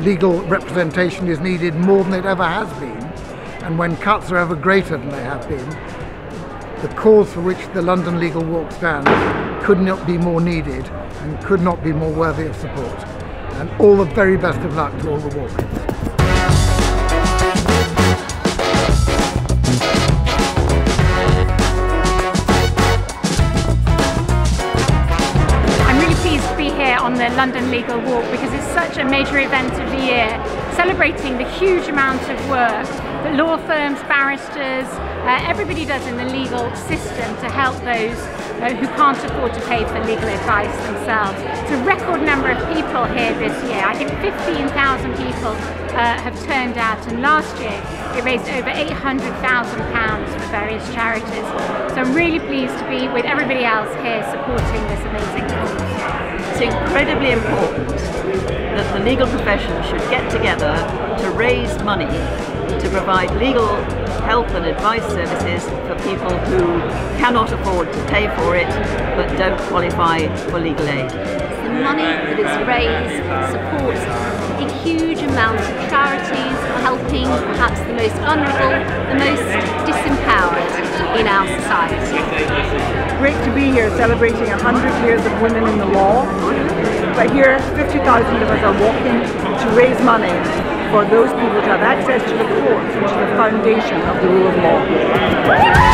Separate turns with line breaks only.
legal representation is needed more than it ever has been, and when cuts are ever greater than they have been, the cause for which the London Legal Walk stands could not be more needed and could not be more worthy of support. And all the very best of luck to all the walkers.
The London Legal Walk because it's such a major event of the year, celebrating the huge amount of work that law firms, barristers, uh, everybody does in the legal system to help those uh, who can't afford to pay for legal advice themselves. It's a record number of people here this year. I think 15,000 people uh, have turned out and last year it raised over £800,000 for various charities. So I'm really pleased to be with everybody else here supporting this amazing cause
it's incredibly important that the legal profession should get together to raise money to provide legal help and advice services for people who cannot afford to pay for it but don't qualify for legal aid.
The money that is raised supports a huge amount of charities helping perhaps the most vulnerable, the most disempowered in our society.
Great to be here celebrating 100 years of women in the law. But here 50,000 of us are walking to raise money for those people to have access to the courts, which is the foundation of the rule of law.